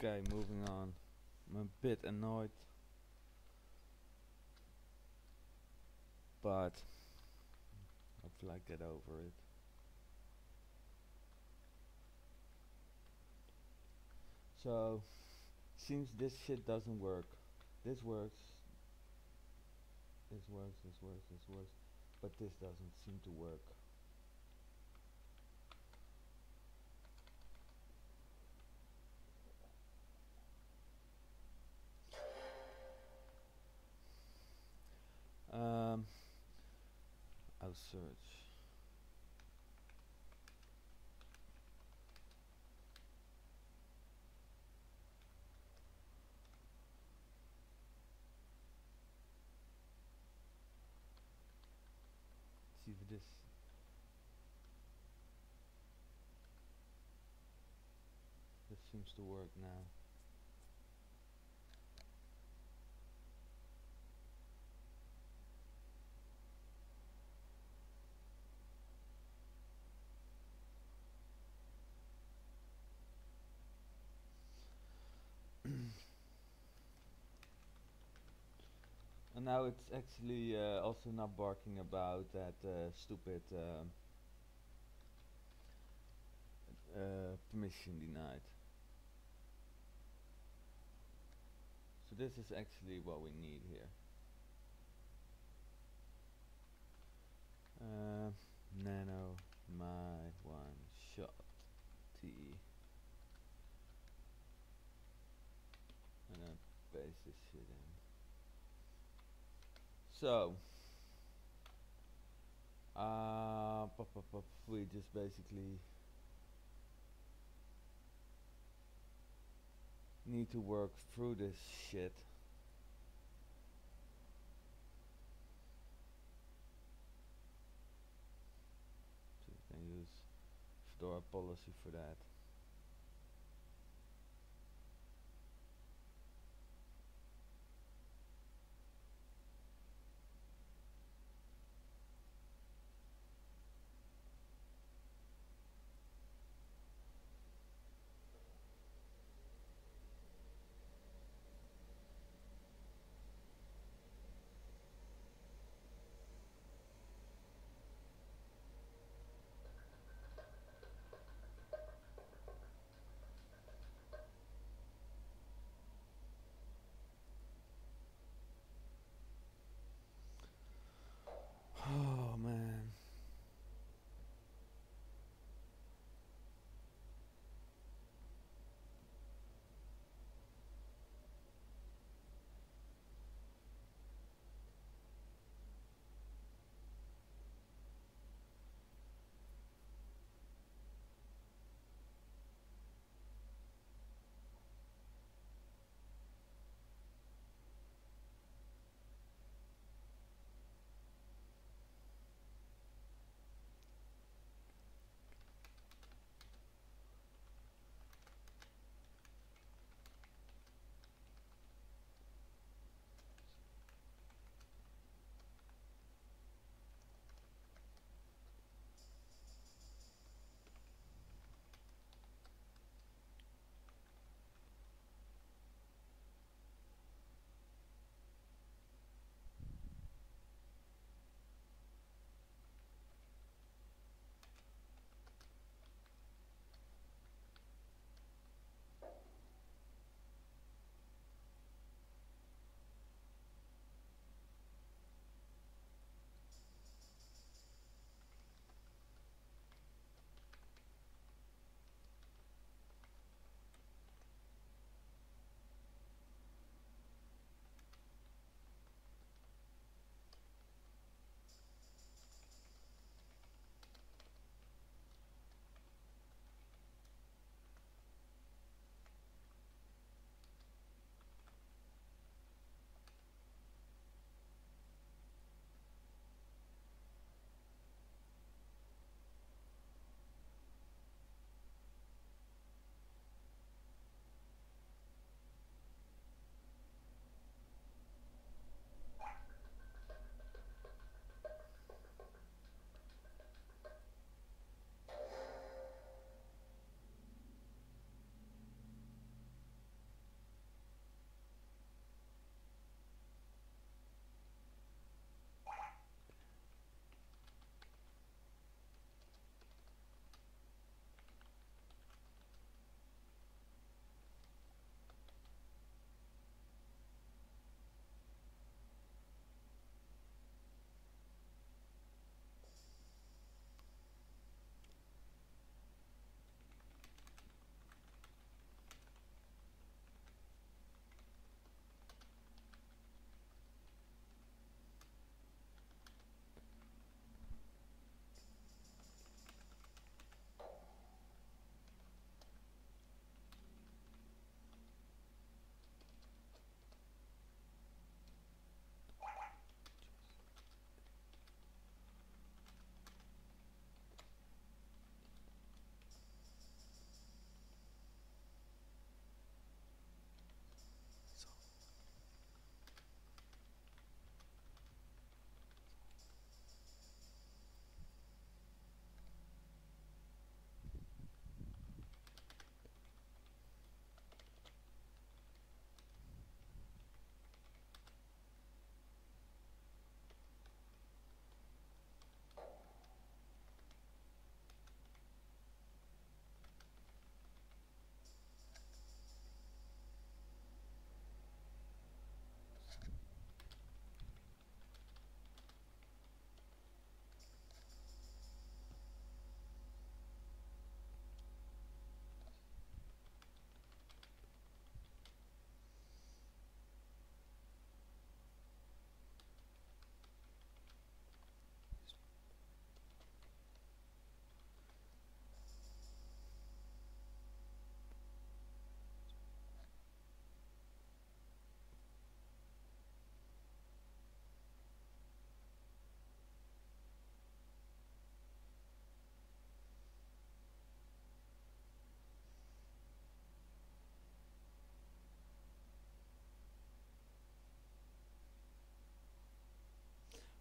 Okay, moving on. I'm a bit annoyed. But hopefully I get over it. So seems this shit doesn't work. This works. This works, this works, this works. But this doesn't seem to work. I'll search. See if this. This seems to work now. Now it's actually uh, also not barking about that uh, stupid um, uh, permission denied. So this is actually what we need here. Uh, nano my one shot T and then in. So, uh, we just basically need to work through this shit. So we can use Fedora policy for that.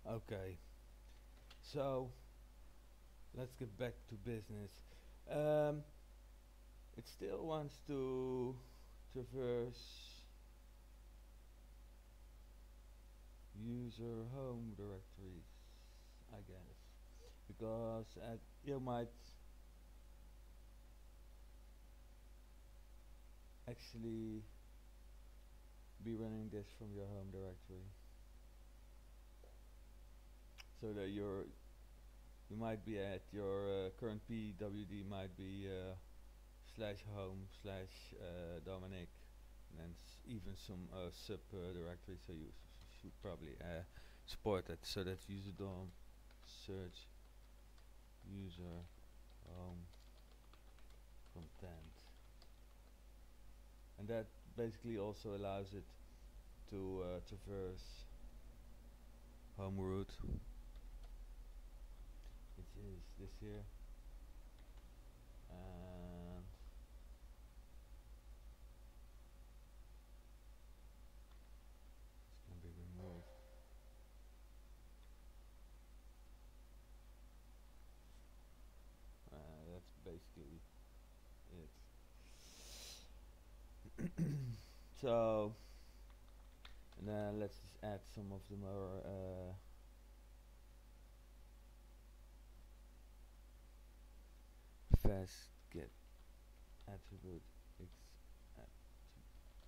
Okay. So let's get back to business. Um, it still wants to traverse user home directories, I guess, because uh, you might actually be running this from your home directory so that your you might be at your uh, current PWD might be uh, slash home slash uh, Dominic and then even some uh, sub uh, directory so you should probably uh, support that so that's user dom search user home content. And that basically also allows it to traverse home which is this here. And it's gonna be removed. Uh, that's basically it. So and then let's add some of the more uh, fast get attribute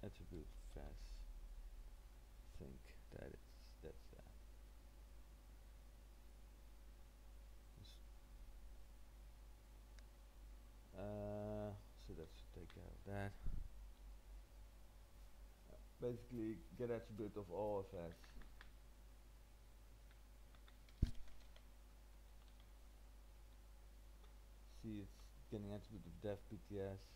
attribute fast think that is that's that. Uh so should take care of that. Uh, basically get attribute of all effects see it's getting attribute of def pts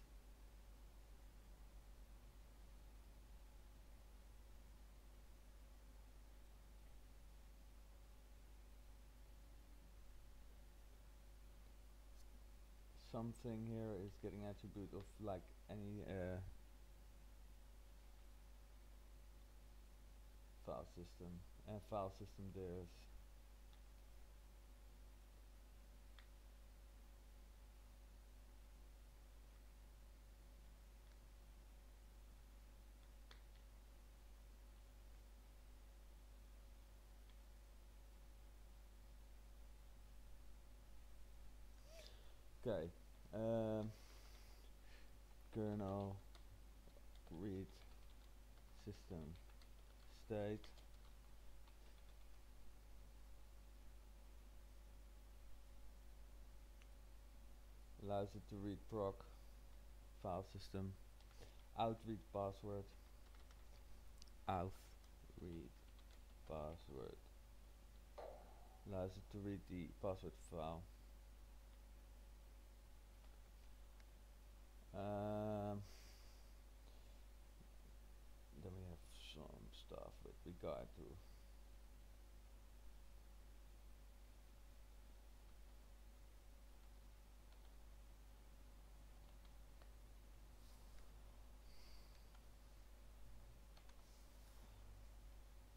something here is getting attribute of like any uh, file system. And file system there's okay um, kernel read system state. Allows it to read proc file system. Out read password. Out read password. Allows it to read the password file um, then we have some stuff with regard to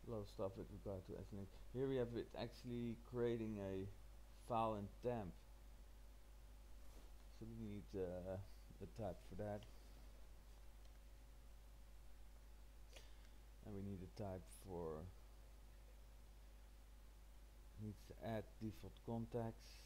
a lot of stuff with regard to SNA. Here we have it actually creating a file and temp. So we need uh, a type for that. And we need a type for needs to add default contexts.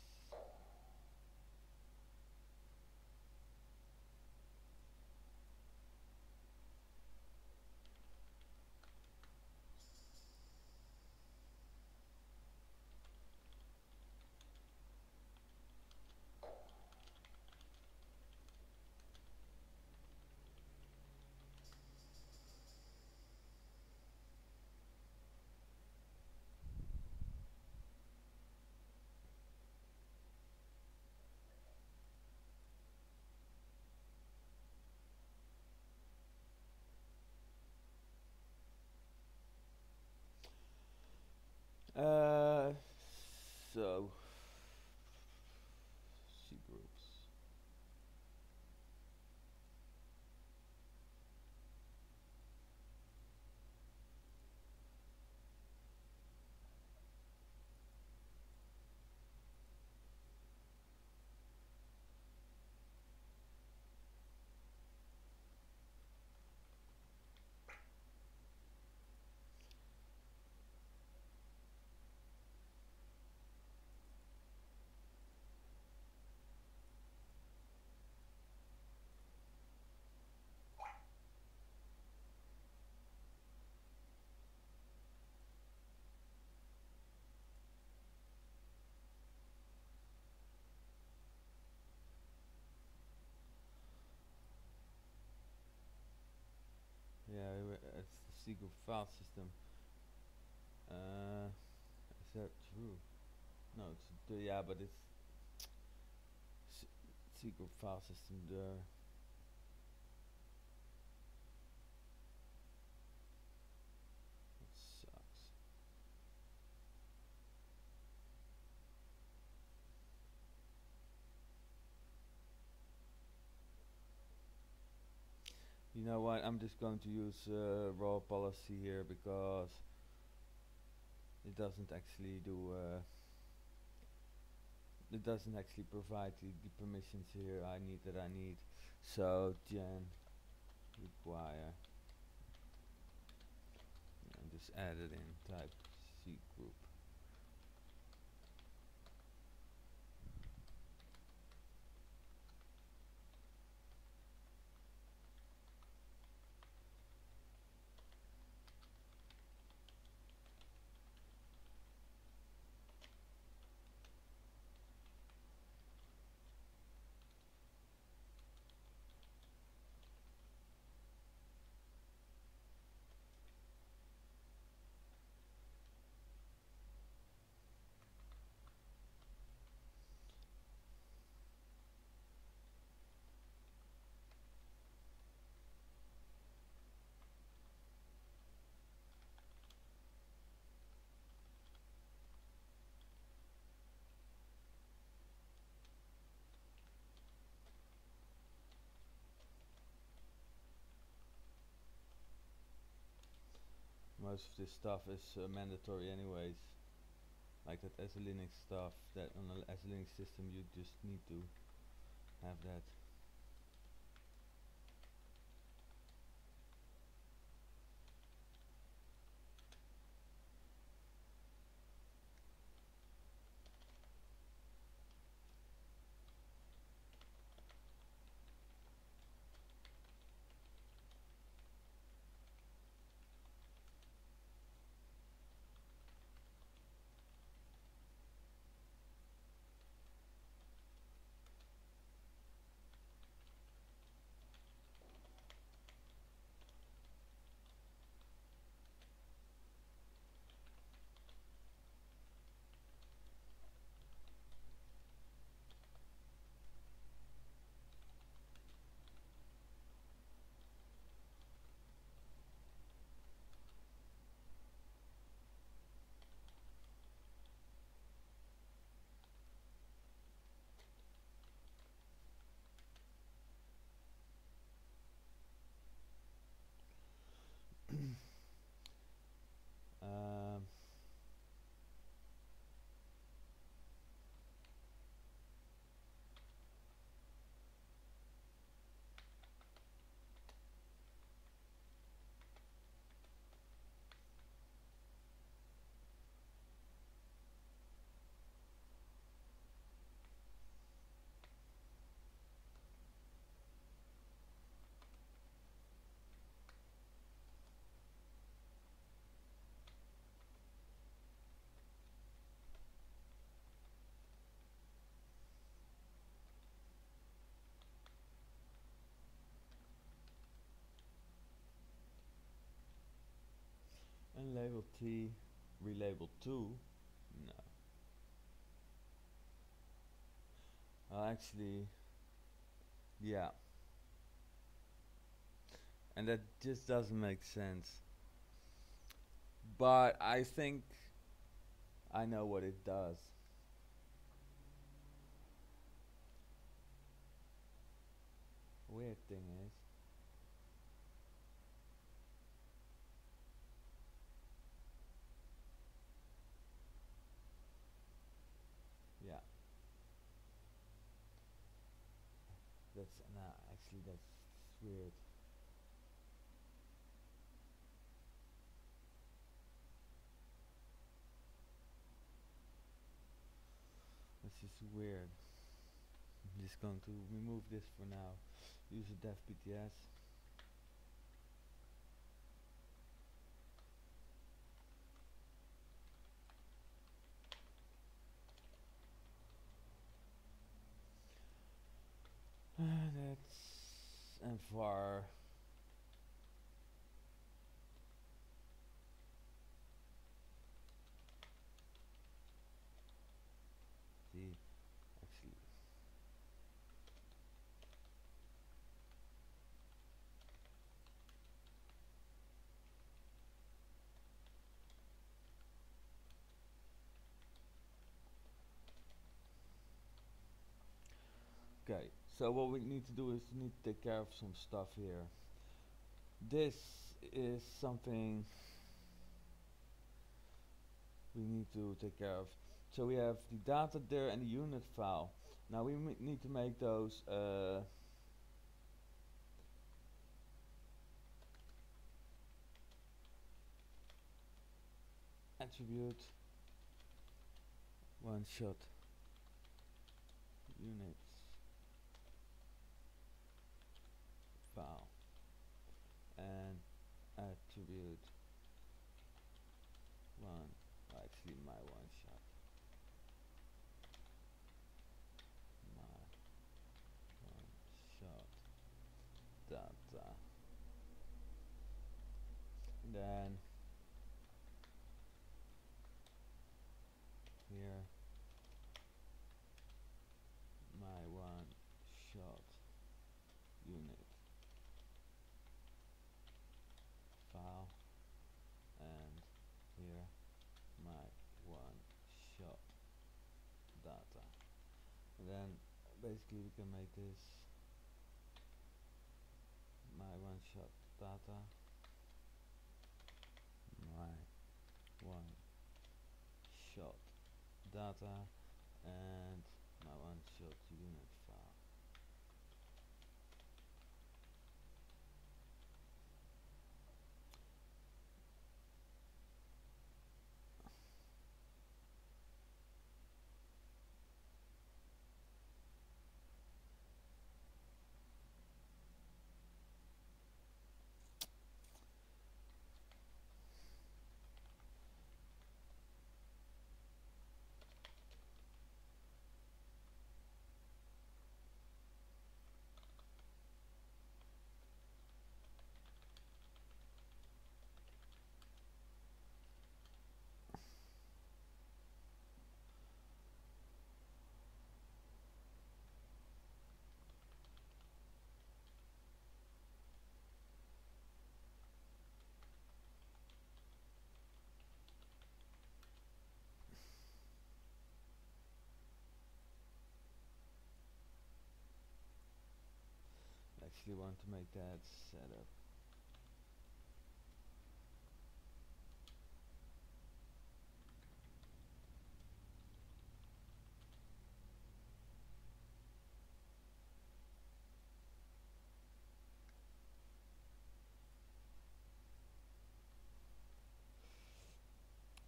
Group file system. Uh, is that true? No, it's yeah, but it's group file system there. That sucks. You know what? I'm just going to use uh, raw policy here because it doesn't actually do. Uh, it doesn't actually provide the, the permissions here I need that I need. So gen require and just add it in type C group. Most of this stuff is uh, mandatory anyways. Like that SELinux stuff that on a SELinux system you just need to have that label T relabel 2 no. Well actually yeah. And that just doesn't make sense. But I think I know what it does. Weird thing is yeah that's nah actually that's weird This is weird. I'm just going to remove this for now. Use a dev. And that's and var so what we need to do is we need to take care of some stuff here. This is something we need to take care of. So we have the data there and the unit file. Now we need to make those uh, attribute one shot units file and attribute one actually my one shot my one shot data and then here my one shot unit. File and here my one shot data. And then basically we can make this my one shot data my one shot data and my one shot unit file actually want to make that setup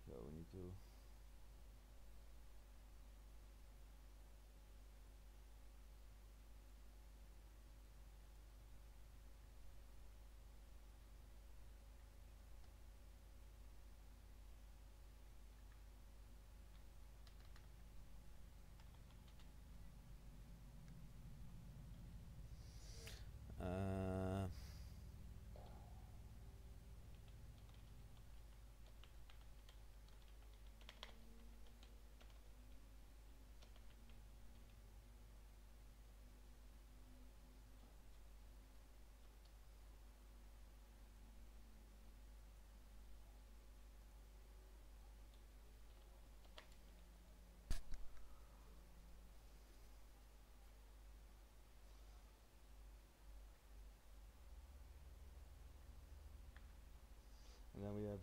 so we need to uh,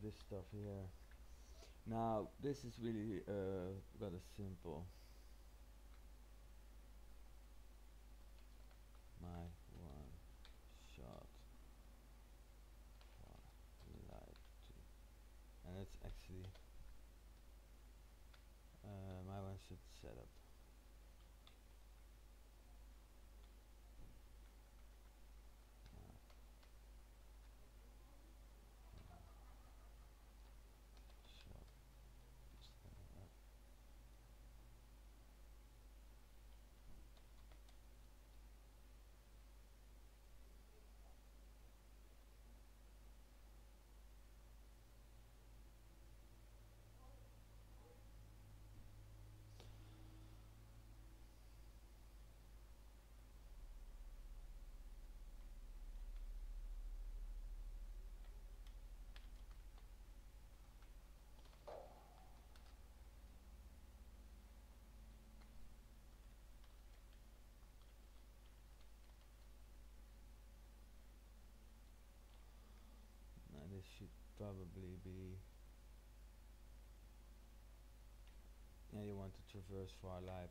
this stuff here. Now this is really uh, rather simple my one shot for live two and it's actually uh, my one shot setup uh, shot setup should probably be yeah you want to traverse far light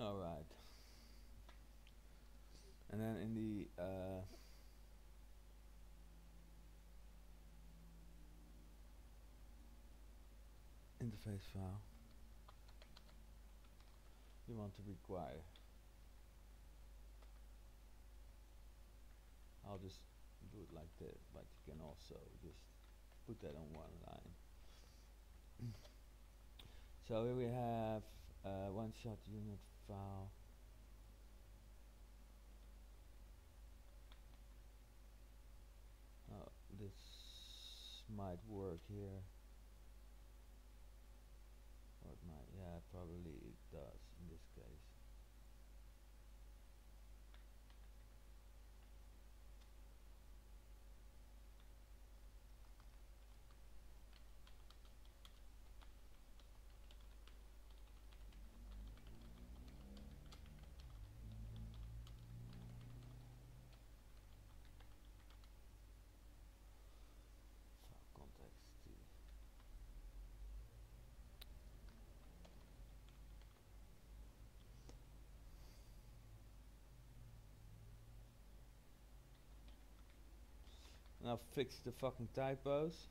All right. And then in the uh, interface file, you want to require. I'll just do it like that, but you can also just put that on one line. so here we have uh, one shot unit Oh, this might work here. Or it might, yeah, probably it does in this case. File context T. Now fix the fucking typos.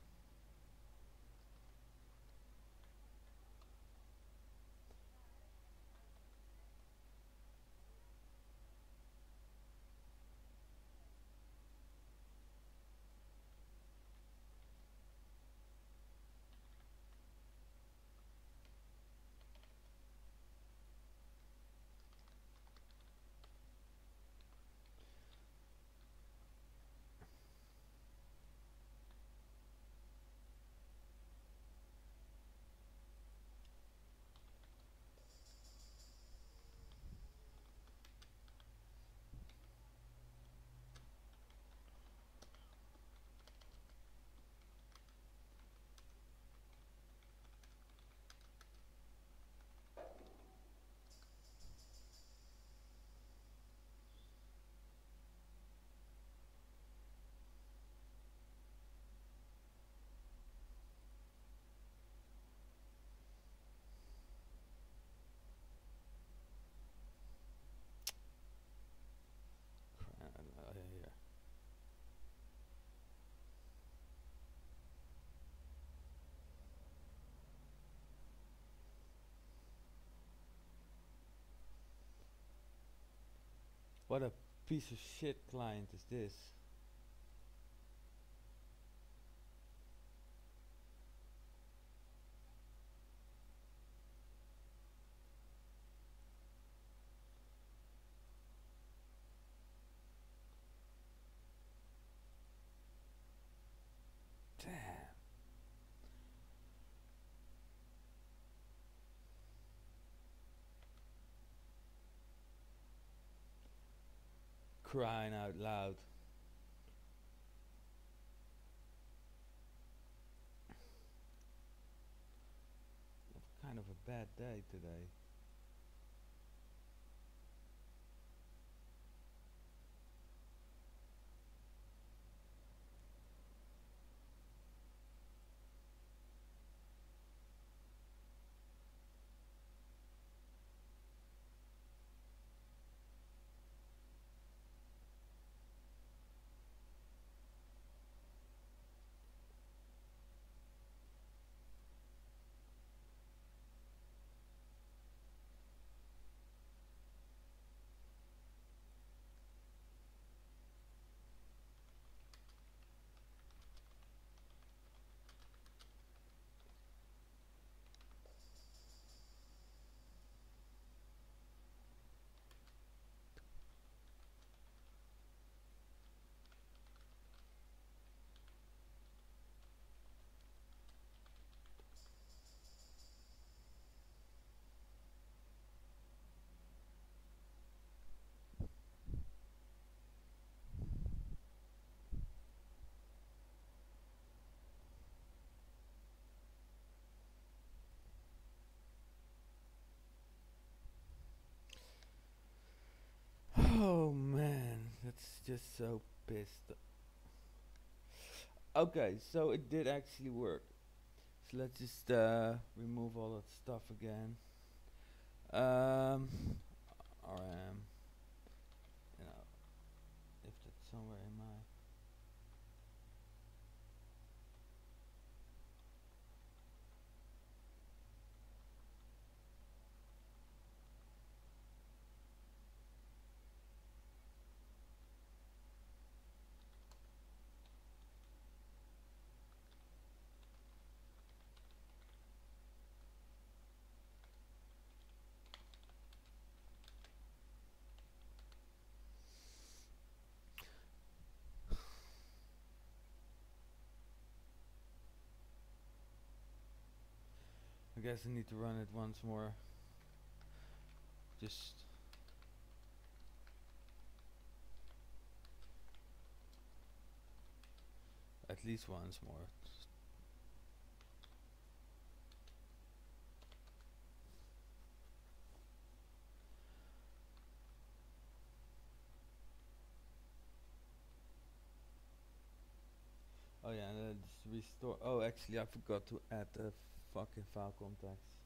Cra- uh, here. What a piece of shit client is this? Damn. Crying out loud. Kind of a bad day today. Just so pissed. Okay, so it did actually work. So let's just uh, remove all that stuff again. Um, RM. You know, if that's somewhere in my. I guess I need to run it once more. Just. At least once more. Oh yeah, and then restore. Oh, actually, I forgot to add the fucking faalcontact.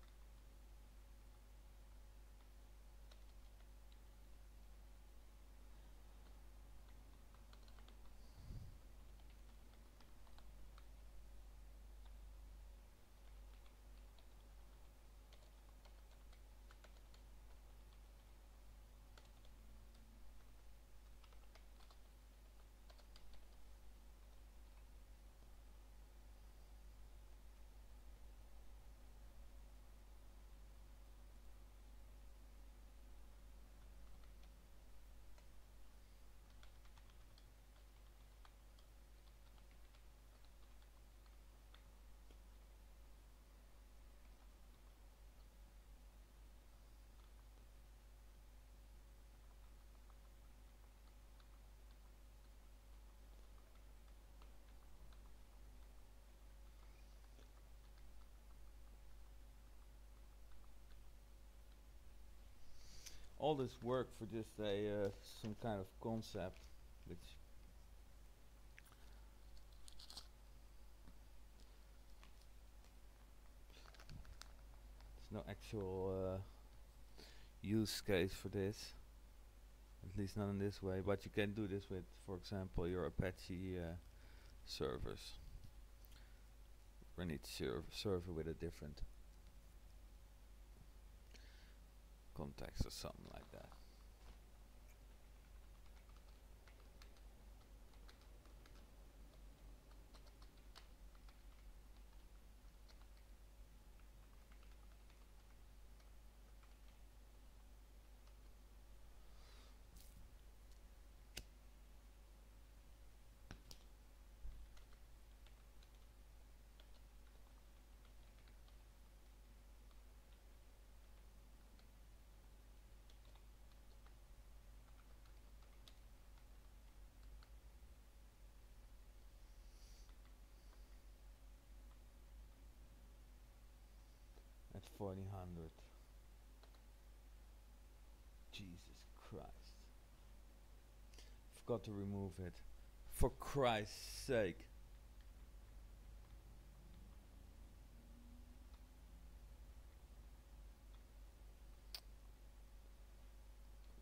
All this work for just a uh, some kind of concept, which there's no actual uh, use case for this. At least not in this way. But you can do this with, for example, your Apache uh, servers. Run each serv server with a different context or something like that. At 1400. Jesus Christ. Forgot to remove it. For Christ's sake.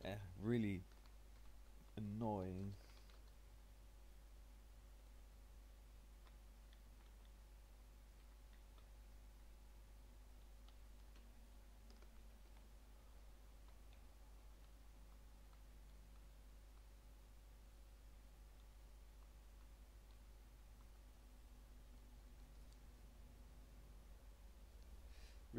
Eh, really annoying.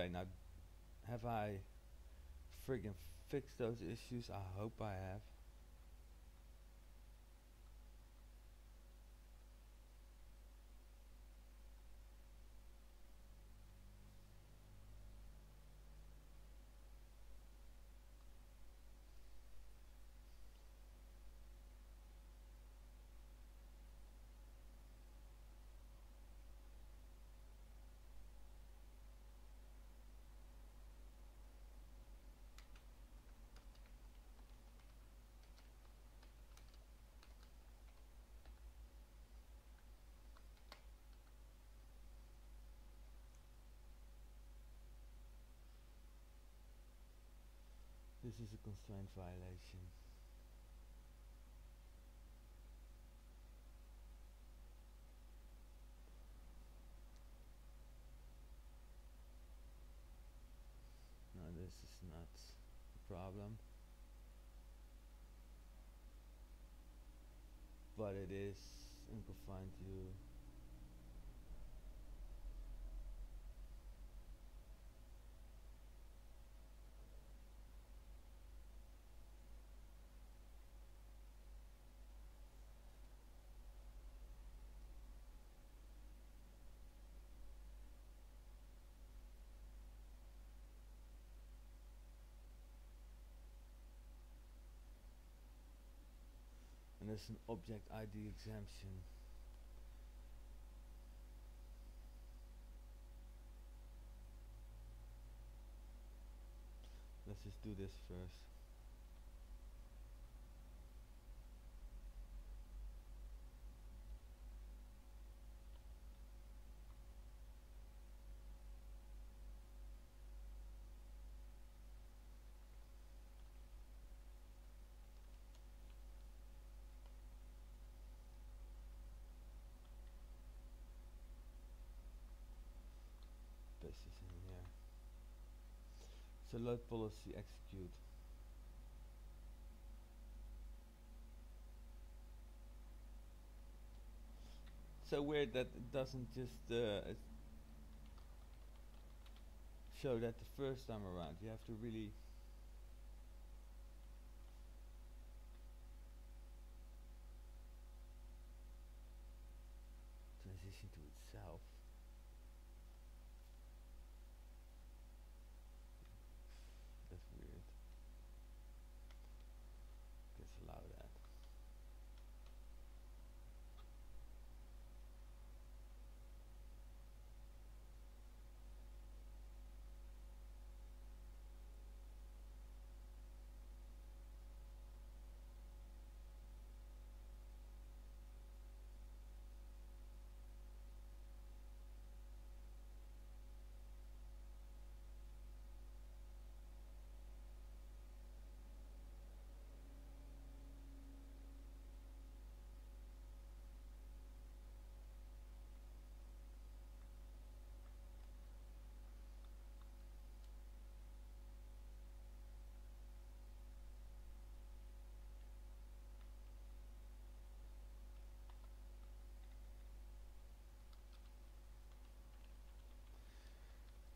Okay, now have I friggin' fixed those issues? I hope I have. This is a constraint violation. No, this is not a problem. But it is unconfined to an object ID exemption. Let's just do this first. Paste this in here. So load policy execute. So weird that it doesn't just uh, show that the first time around. You have to really transition to itself. That's weird. Let's allow that.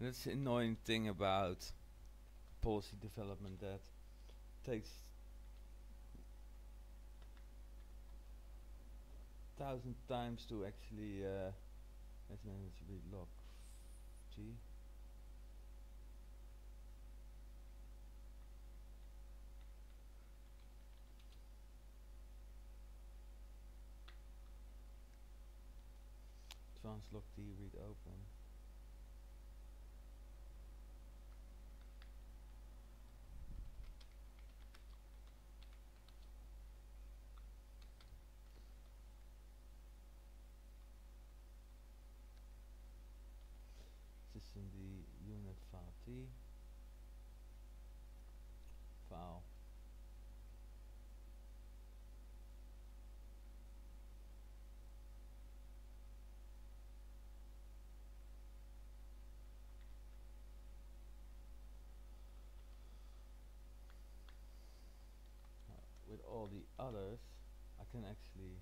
That's the annoying thing about policy development that takes thousand times to actually uh, let's manage read log G translog D read open systemd unit file T. Uh, with all the others I can actually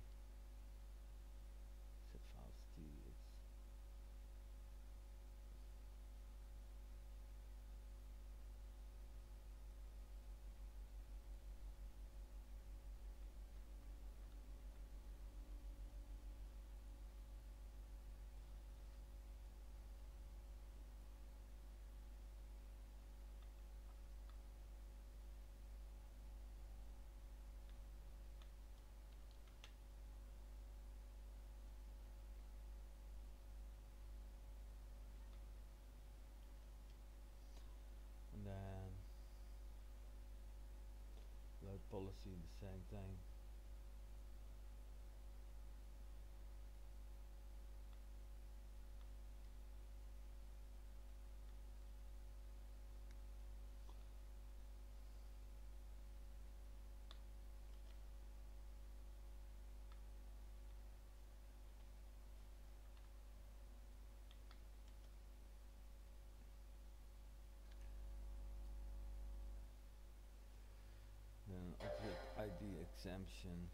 policy the same thing. Exemption.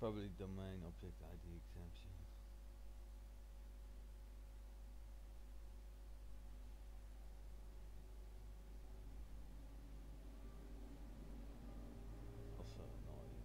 Probably domain object ID exemption. Also annoying.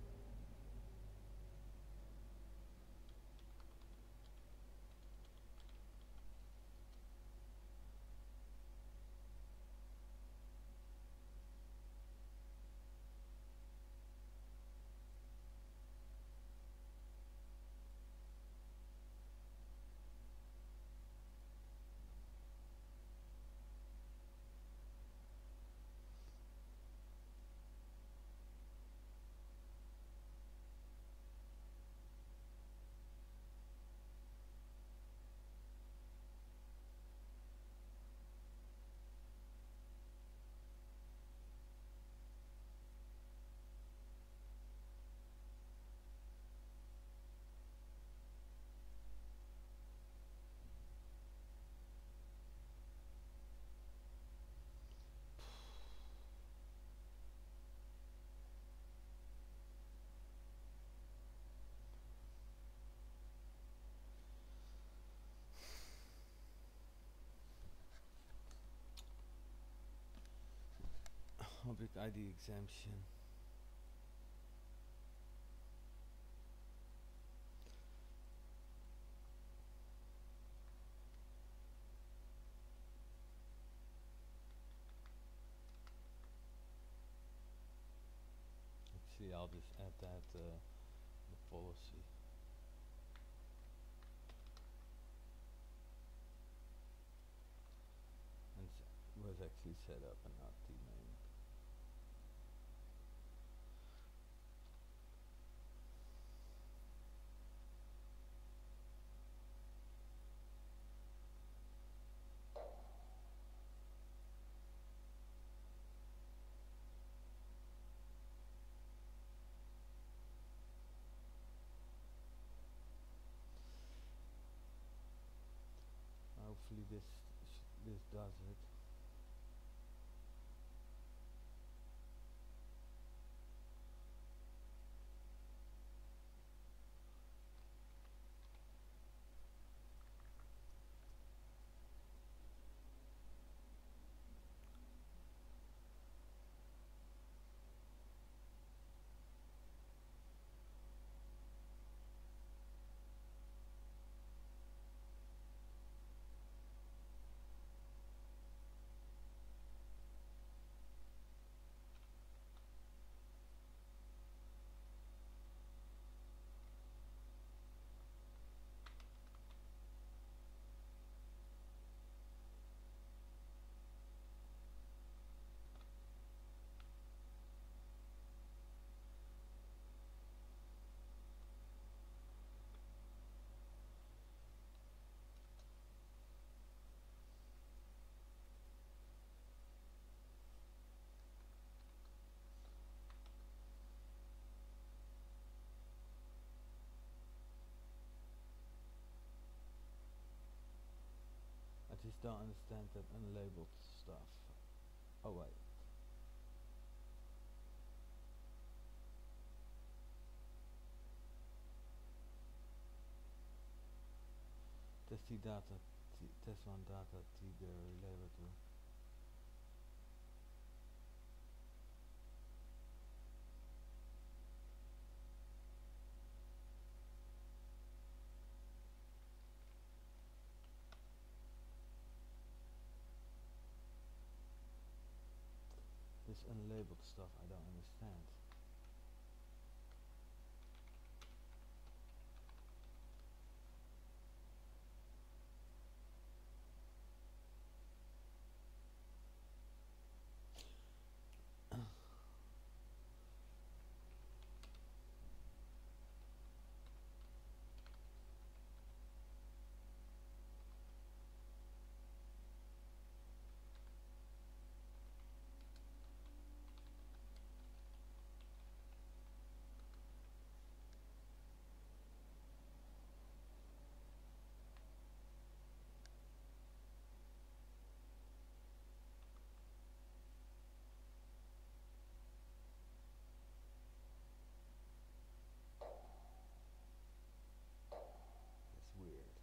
Object ID exemption. Actually, I'll just add that uh, the policy. And s- was actually set up and not the main. Hopefully this this does it. I just don't understand that unlabeled stuff. Oh wait. Test die data, test one data t de relabel to. This unlabeled stuff. I don't understand. That's weird.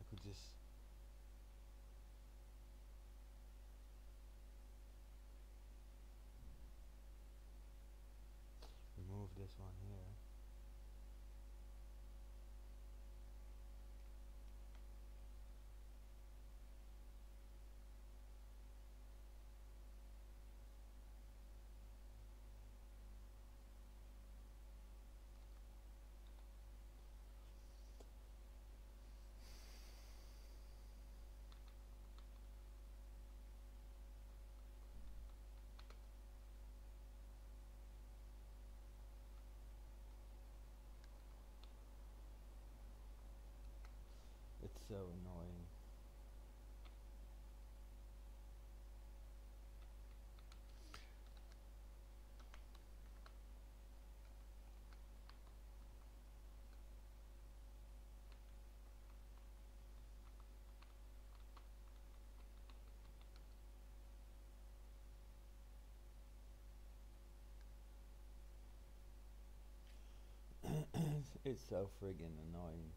I could just remove this one here. It's so annoying. it's so friggin' annoying.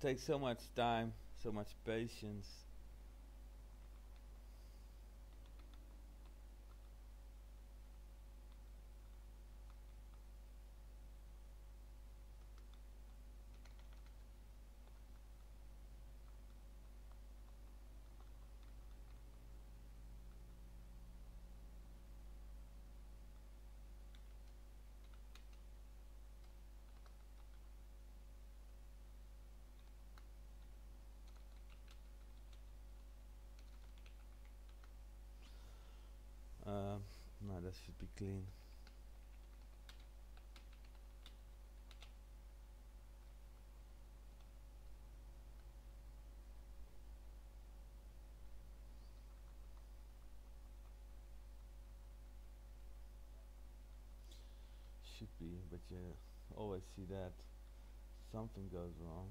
Takes so much time, so much patience. Um, no, that should be clean. Should be, but you always see that something goes wrong.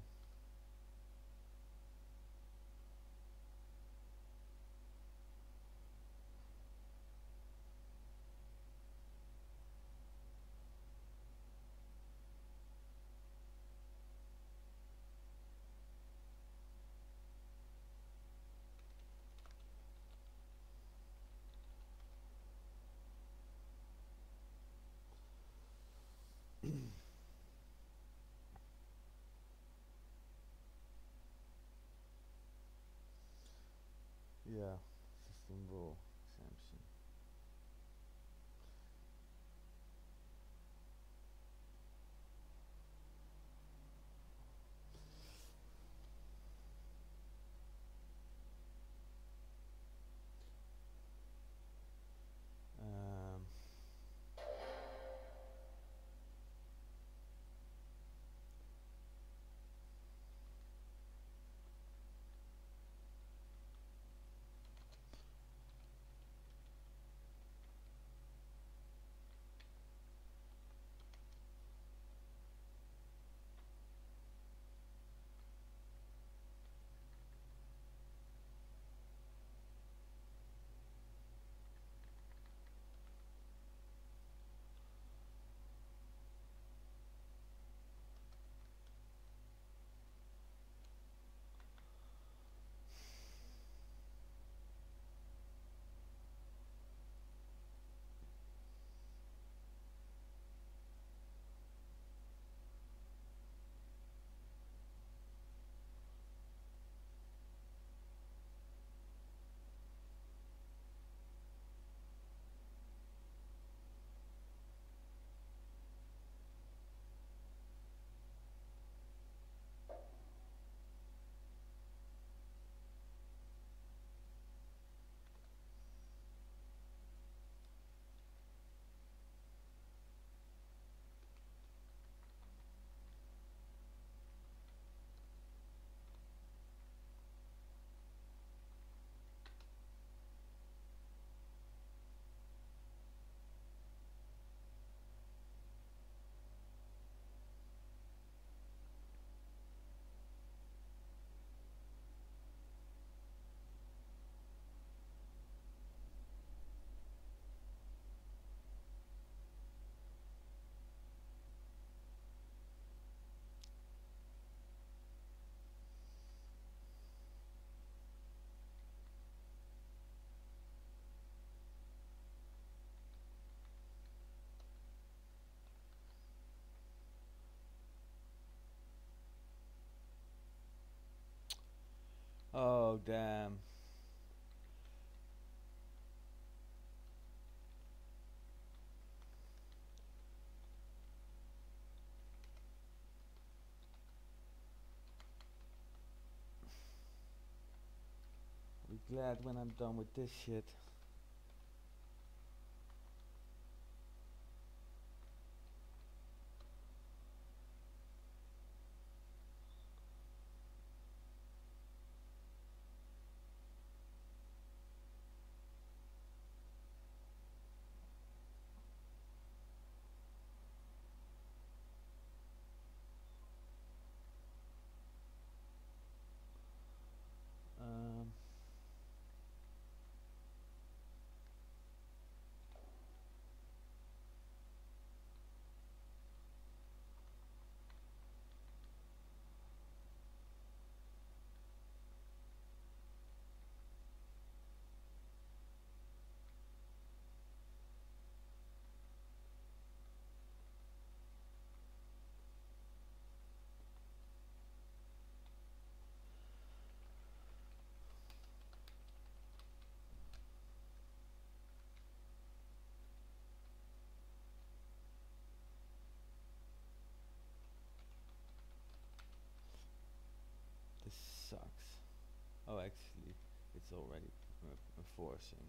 Oh damn. Glad when I'm done with this shit. Um, this sucks. Oh, actually, it's already enforcing.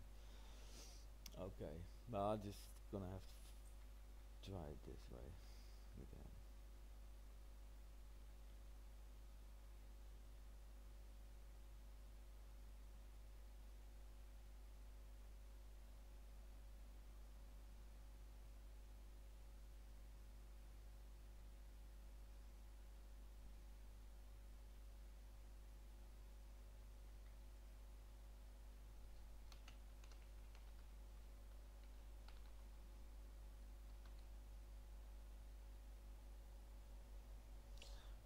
Okay, well, I'm just gonna have to try it this way again.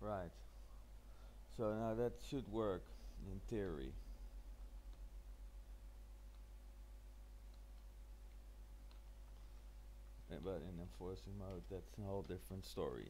Right. So now that should work in theory. But in enforcing mode, that's a whole different story.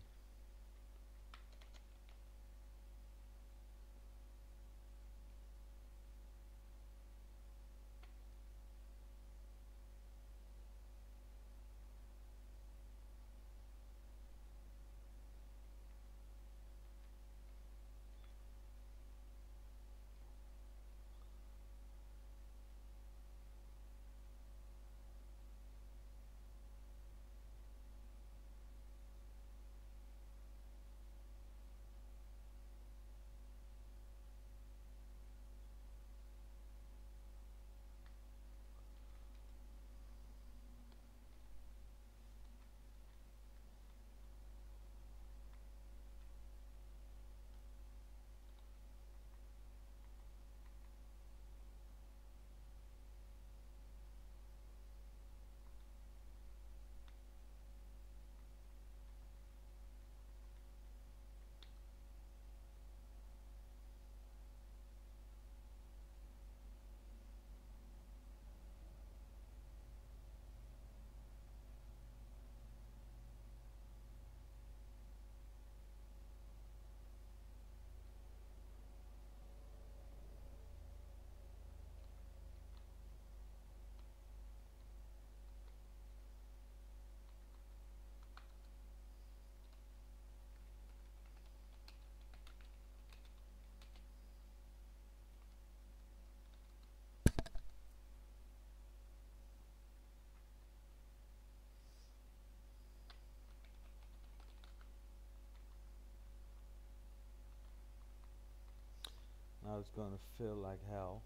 Now it's gonna feel like hell.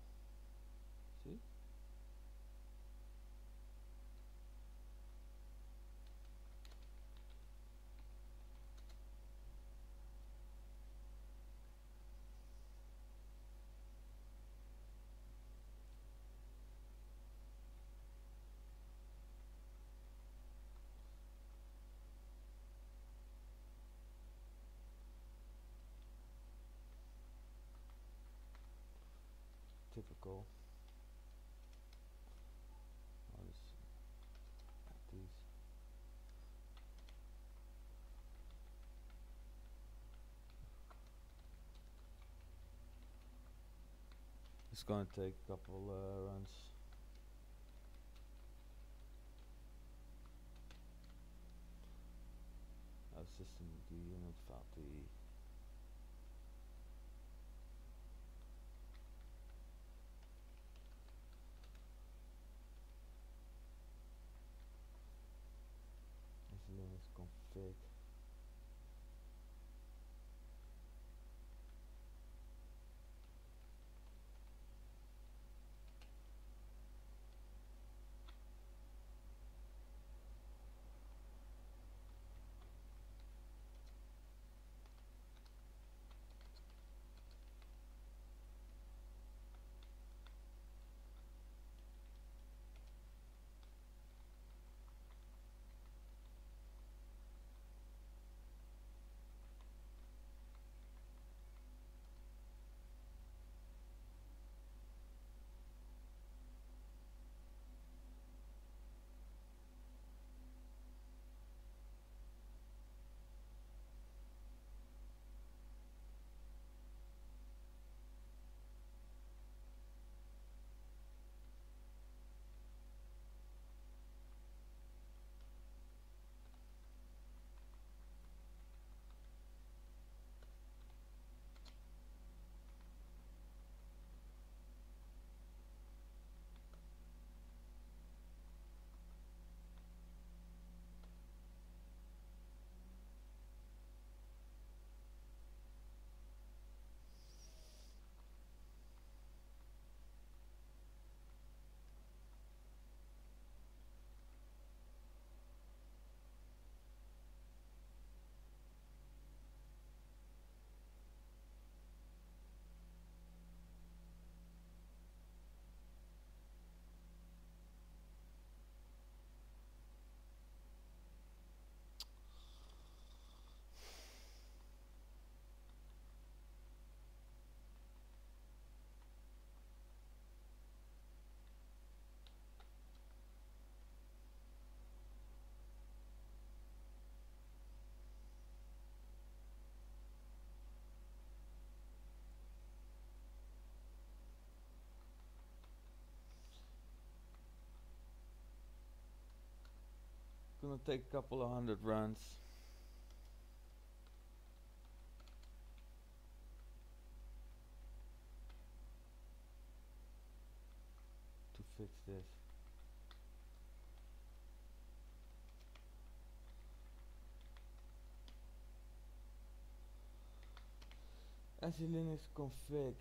See? Typical. I'll just add these. It's gonna take a couple uh, runs. Oh, system die unit fatty. Gonna take a couple of hundred runs. To fix this. SELinux config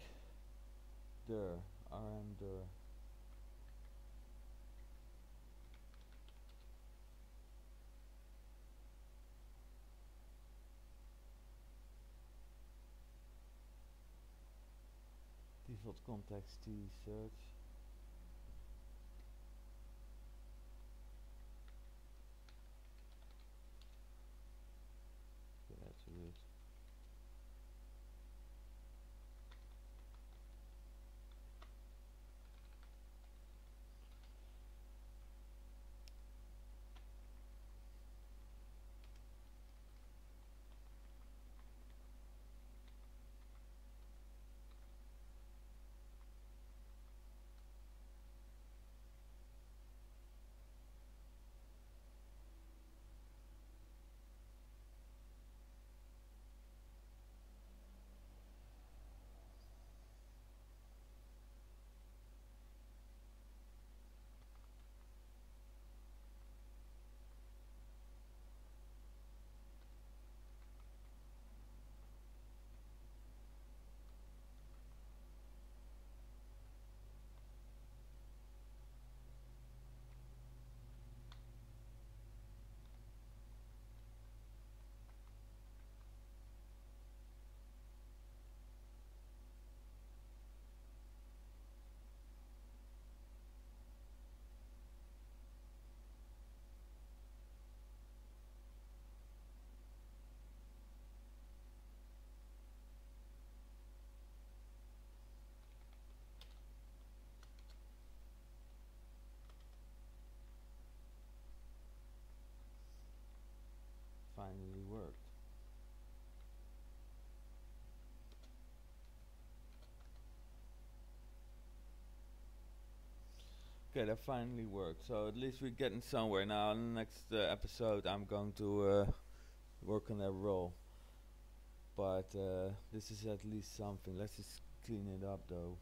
dir rm dir default context T search Okay, that finally worked. So at least we're getting somewhere. Now, in the next uh, episode, I'm going to uh, work on that role. But uh, this is at least something. Let's just clean it up, though.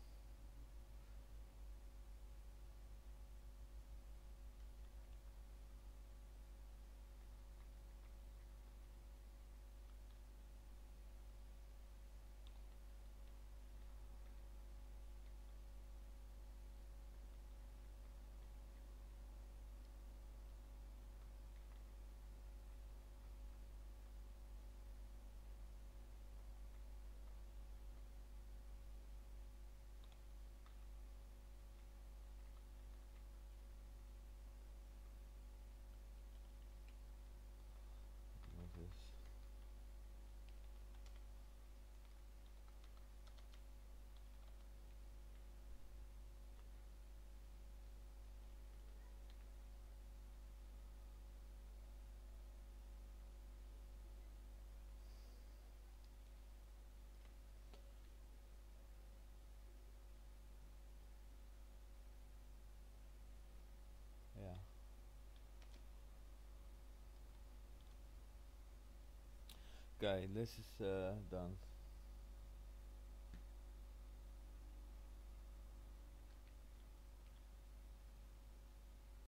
Like this. Yeah. Okay, this is uh, done.